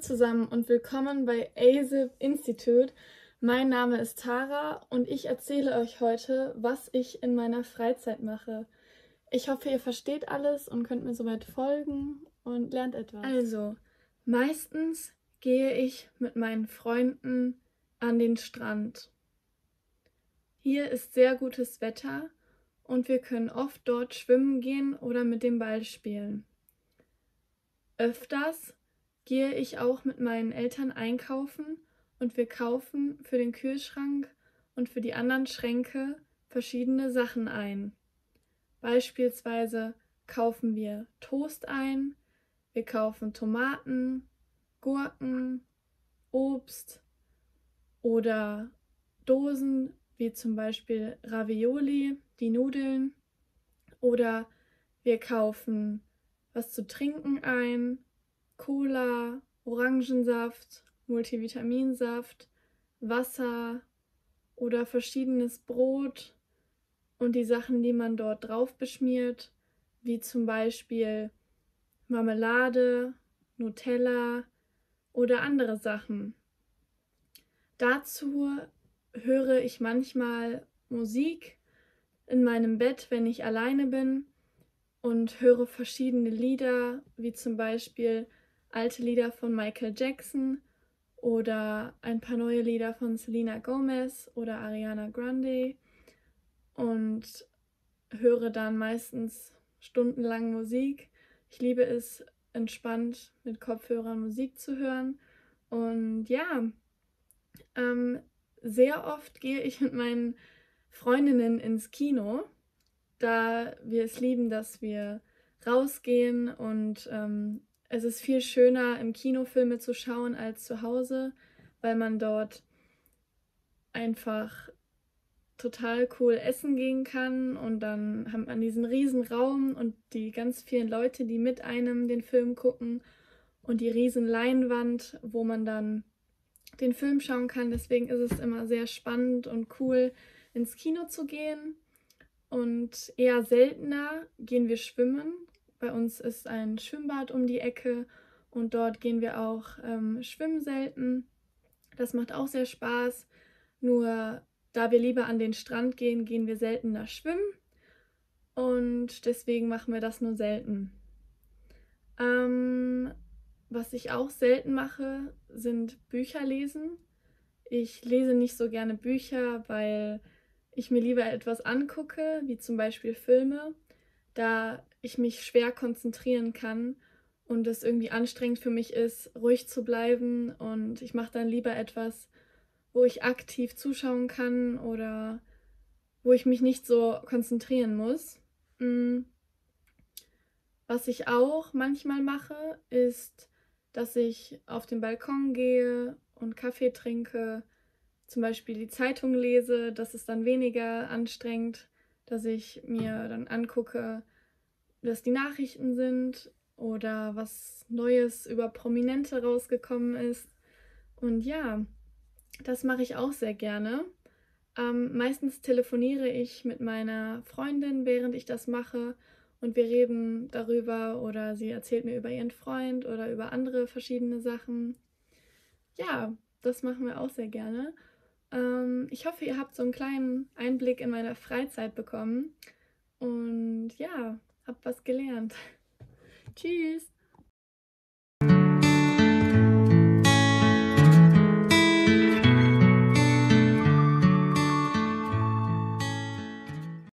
Zusammen und willkommen bei ASIP Institute. Mein Name ist Tara und ich erzähle euch heute, was ich in meiner Freizeit mache. Ich hoffe, ihr versteht alles und könnt mir soweit folgen und lernt etwas. Also, meistens gehe ich mit meinen Freunden an den Strand. Hier ist sehr gutes Wetter und wir können oft dort schwimmen gehen oder mit dem Ball spielen. Öfters gehe ich auch mit meinen Eltern einkaufen und wir kaufen für den Kühlschrank und für die anderen Schränke verschiedene Sachen ein. Beispielsweise kaufen wir Toast ein, wir kaufen Tomaten, Gurken, Obst oder Dosen wie zum Beispiel Ravioli, die Nudeln oder wir kaufen was zu trinken ein, Cola, Orangensaft, Multivitaminsaft, Wasser oder verschiedenes Brot und die Sachen, die man dort drauf beschmiert, wie zum Beispiel Marmelade, Nutella oder andere Sachen. Dazu höre ich manchmal Musik in meinem Bett, wenn ich alleine bin und höre verschiedene Lieder, wie zum Beispiel alte Lieder von Michael Jackson oder ein paar neue Lieder von Selena Gomez oder Ariana Grande und höre dann meistens stundenlang Musik. Ich liebe es, entspannt mit Kopfhörern Musik zu hören. Und ja, ähm, sehr oft gehe ich mit meinen Freundinnen ins Kino, da wir es lieben, dass wir rausgehen und ähm, es ist viel schöner, im Kino Filme zu schauen als zu Hause, weil man dort einfach total cool essen gehen kann und dann hat man diesen riesen Raum und die ganz vielen Leute, die mit einem den Film gucken und die riesen Leinwand, wo man dann den Film schauen kann. Deswegen ist es immer sehr spannend und cool, ins Kino zu gehen. Und eher seltener gehen wir schwimmen. Bei uns ist ein Schwimmbad um die Ecke und dort gehen wir auch ähm, schwimmen selten. Das macht auch sehr Spaß. Nur da wir lieber an den Strand gehen, gehen wir seltener schwimmen. Und deswegen machen wir das nur selten. Ähm, was ich auch selten mache, sind Bücher lesen. Ich lese nicht so gerne Bücher, weil ich mir lieber etwas angucke, wie zum Beispiel Filme, da ich mich schwer konzentrieren kann und es irgendwie anstrengend für mich ist, ruhig zu bleiben. Und ich mache dann lieber etwas, wo ich aktiv zuschauen kann oder wo ich mich nicht so konzentrieren muss. Mm. Was ich auch manchmal mache, ist dass ich auf den Balkon gehe und Kaffee trinke, zum Beispiel die Zeitung lese, das ist dann weniger anstrengend, dass ich mir dann angucke, was die Nachrichten sind oder was Neues über Prominente rausgekommen ist. Und ja, das mache ich auch sehr gerne. Ähm, meistens telefoniere ich mit meiner Freundin, während ich das mache und wir reden darüber oder sie erzählt mir über ihren Freund oder über andere verschiedene Sachen. Ja, das machen wir auch sehr gerne. Ähm, ich hoffe, ihr habt so einen kleinen Einblick in meine Freizeit bekommen und ja, habt was gelernt. Tschüss!